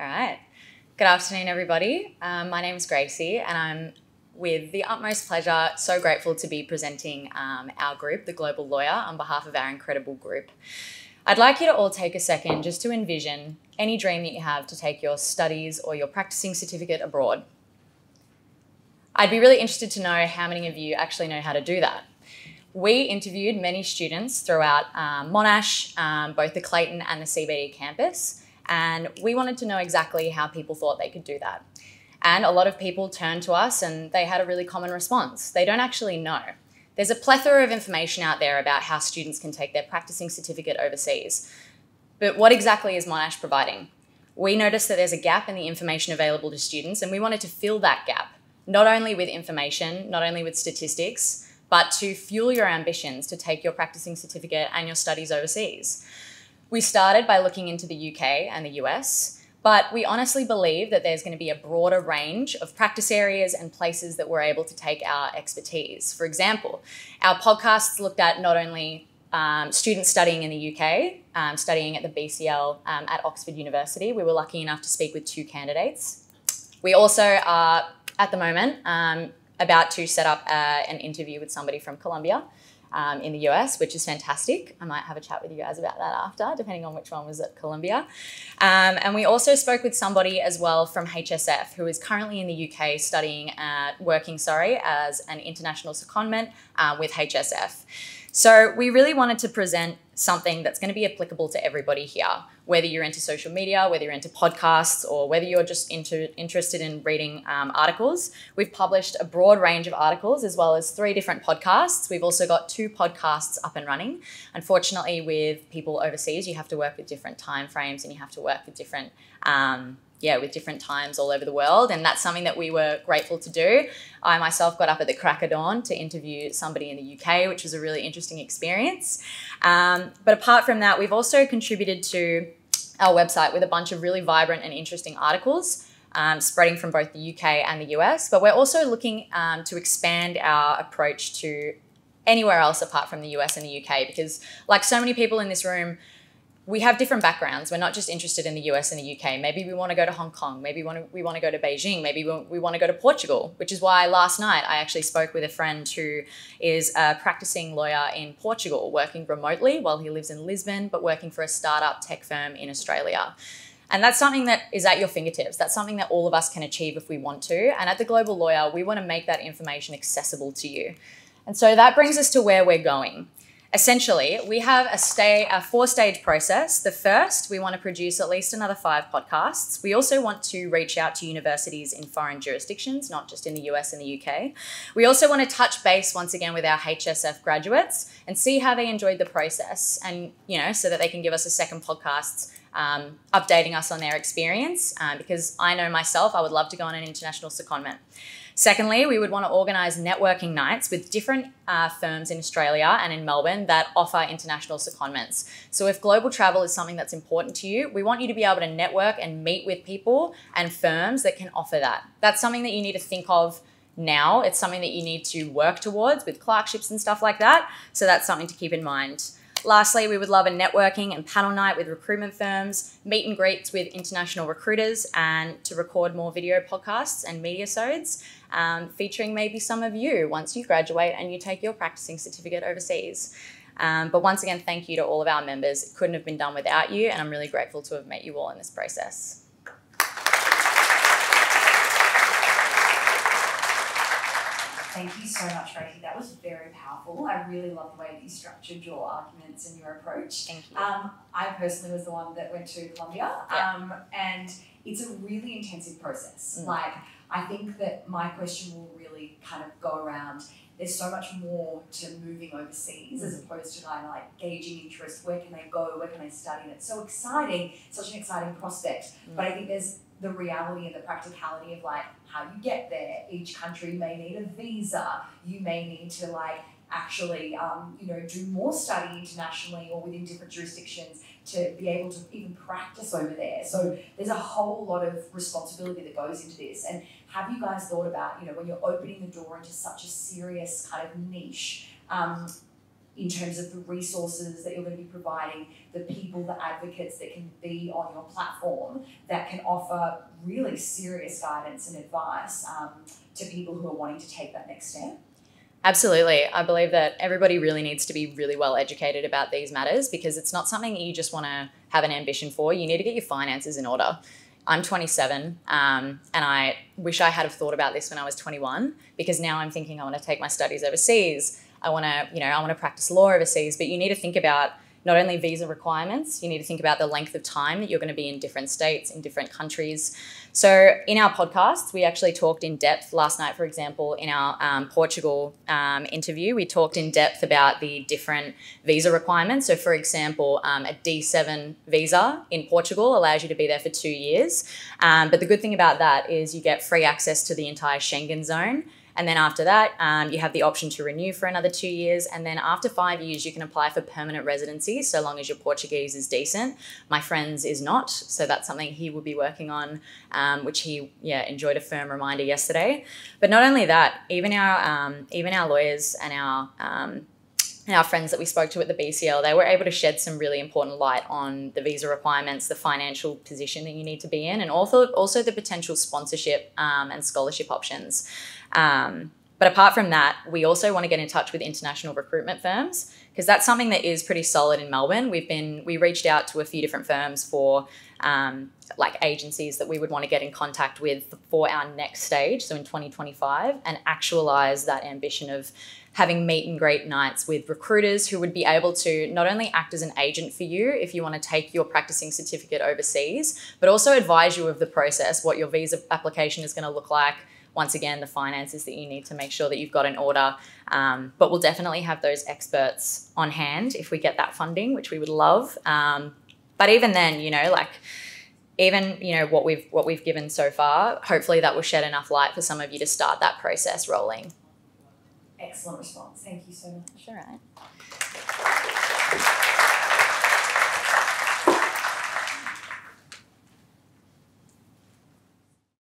All right. Good afternoon, everybody. Um, my name is Gracie, and I'm with the utmost pleasure, so grateful to be presenting um, our group, the Global Lawyer, on behalf of our incredible group. I'd like you to all take a second just to envision any dream that you have to take your studies or your practicing certificate abroad. I'd be really interested to know how many of you actually know how to do that. We interviewed many students throughout um, Monash, um, both the Clayton and the CBD campus, and we wanted to know exactly how people thought they could do that. And a lot of people turned to us and they had a really common response. They don't actually know. There's a plethora of information out there about how students can take their practicing certificate overseas. But what exactly is Monash providing? We noticed that there's a gap in the information available to students and we wanted to fill that gap, not only with information, not only with statistics, but to fuel your ambitions to take your practicing certificate and your studies overseas. We started by looking into the UK and the US, but we honestly believe that there's going to be a broader range of practice areas and places that we're able to take our expertise. For example, our podcasts looked at not only um, students studying in the UK, um, studying at the BCL um, at Oxford University. We were lucky enough to speak with two candidates. We also are, at the moment, um, about to set up uh, an interview with somebody from Columbia um, in the US, which is fantastic. I might have a chat with you guys about that after, depending on which one was at Columbia. Um, and we also spoke with somebody as well from HSF, who is currently in the UK studying, at, working, sorry, as an international secondment uh, with HSF. So we really wanted to present something that's going to be applicable to everybody here, whether you're into social media, whether you're into podcasts, or whether you're just into, interested in reading um, articles. We've published a broad range of articles as well as three different podcasts. We've also got two podcasts up and running. Unfortunately, with people overseas, you have to work with different time frames and you have to work with different um, yeah, with different times all over the world. And that's something that we were grateful to do. I myself got up at the crack of dawn to interview somebody in the UK, which was a really interesting experience. Um, but apart from that, we've also contributed to our website with a bunch of really vibrant and interesting articles. Um, spreading from both the UK and the US, but we're also looking um, to expand our approach to anywhere else apart from the US and the UK because, like so many people in this room, we have different backgrounds. We're not just interested in the US and the UK. Maybe we want to go to Hong Kong. Maybe we want to, go to Beijing. Maybe we, we want to go to Portugal, which is why last night I actually spoke with a friend who is a practicing lawyer in Portugal, working remotely while he lives in Lisbon, but working for a startup tech firm in Australia. And that's something that is at your fingertips. That's something that all of us can achieve if we want to. And at the Global Lawyer, we want to make that information accessible to you. And so that brings us to where we're going. Essentially, we have a, stay, a four stage process. The first, we want to produce at least another five podcasts. We also want to reach out to universities in foreign jurisdictions, not just in the US and the UK. We also want to touch base once again with our HSF graduates and see how they enjoyed the process and, you know, so that they can give us a second podcast um, updating us on their experience um, because I know myself, I would love to go on an international secondment. Secondly, we would want to organise networking nights with different uh, firms in Australia and in Melbourne that offer international secondments. So, if global travel is something that's important to you, we want you to be able to network and meet with people and firms that can offer that. That's something that you need to think of now. It's something that you need to work towards with clerkships and stuff like that. So, that's something to keep in mind. Lastly, we would love a networking and panel night with recruitment firms, meet and greets with international recruiters, and to record more video podcasts and media sodes, um, featuring maybe some of you once you graduate and you take your practicing certificate overseas. Um, but once again, thank you to all of our members. It couldn't have been done without you, and I'm really grateful to have met you all in this process. Thank you so much, Rosie. That was very powerful. I really love the way that you structured your arguments and your approach. Thank you. Um, I personally was the one that went to Columbia, Yeah. um, and it's a really intensive process. Mm. Like, I think that my question will really kind of go around. There's so much more to moving overseas as mm. opposed to kind of like gauging interest. Where can they go? Where can they study? And it's so exciting, such an exciting prospect. Mm. But I think there's the reality and the practicality of like how you get there. Each country may need a visa. You may need to like actually, um, you know, do more study internationally or within different jurisdictions to be able to even practice over there. So there's a whole lot of responsibility that goes into this. And have you guys thought about, you know, when you're opening the door into such a serious kind of niche, um, in terms of the resources that you're going to be providing, the people, the advocates that can be on your platform that can offer really serious guidance and advice um, to people who are wanting to take that next step? Absolutely. I believe that everybody really needs to be really well educated about these matters because it's not something you just want to have an ambition for. You need to get your finances in order. I'm 27 um, and I wish I had have thought about this when I was 21 because now I'm thinking I want to take my studies overseas. I want to, you know, I want to practice law overseas, but you need to think about not only visa requirements, you need to think about the length of time that you're going to be in different states, in different countries. So, in our podcast, we actually talked in depth last night, for example, in our um, Portugal um, interview, we talked in depth about the different visa requirements. So, for example, um, a D7 visa in Portugal allows you to be there for two years. Um, but the good thing about that is you get free access to the entire Schengen zone. And then after that, um, you have the option to renew for another two years. And then after five years, you can apply for permanent residency so long as your Portuguese is decent. My friend's is not, so that's something he will be working on, um, which he yeah enjoyed a firm reminder yesterday. But not only that, even our um, even our lawyers and our um, our friends that we spoke to at the BCL, they were able to shed some really important light on the visa requirements, the financial position that you need to be in, and also also the potential sponsorship um, and scholarship options. Um, but apart from that, we also want to get in touch with international recruitment firms because that's something that is pretty solid in Melbourne. We've been we reached out to a few different firms for um, like agencies that we would want to get in contact with for our next stage, so in 2025, and actualize that ambition of having meet and greet nights with recruiters who would be able to not only act as an agent for you if you want to take your practicing certificate overseas, but also advise you of the process, what your visa application is going to look like. Once again, the finances that you need to make sure that you've got in order. Um, but we'll definitely have those experts on hand if we get that funding, which we would love. Um, but even then, you know, like even you know what we've what we've given so far, hopefully that will shed enough light for some of you to start that process rolling. Excellent response. Thank you so much. All right.